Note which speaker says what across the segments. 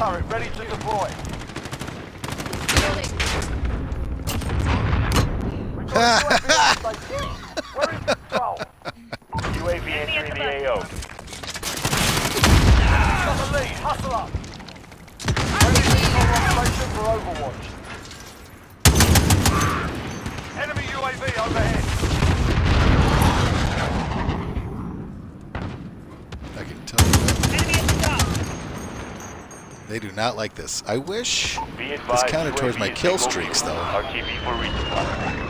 Speaker 1: turret ready to deploy. UAV
Speaker 2: entering the AO.
Speaker 1: Got the lead. Hustle up. For Overwatch. Enemy UAV overhead.
Speaker 3: I can tell you that.
Speaker 4: Enemy at the top.
Speaker 3: They do not like this. I wish this counted towards my kill streaks, though.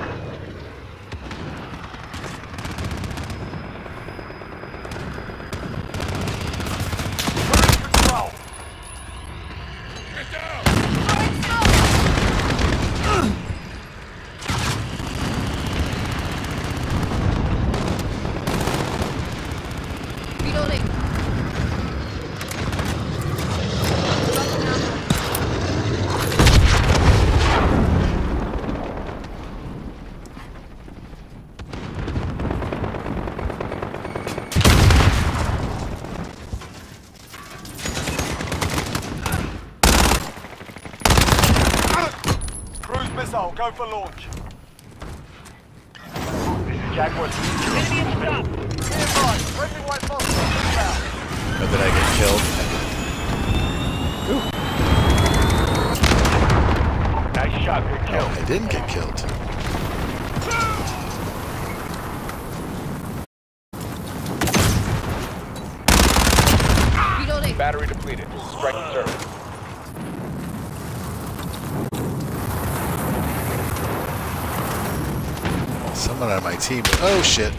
Speaker 1: Missile. Go for launch.
Speaker 2: This is Jaguar 3-0.
Speaker 4: Enemy at the top.
Speaker 1: Be. Friendly white monster inbound.
Speaker 3: Or did I get killed?
Speaker 2: Nice shot, good kill.
Speaker 3: Oh, I didn't get killed.
Speaker 5: Reloading.
Speaker 2: Battery depleted. Striking service.
Speaker 3: Someone on my team. Oh shit.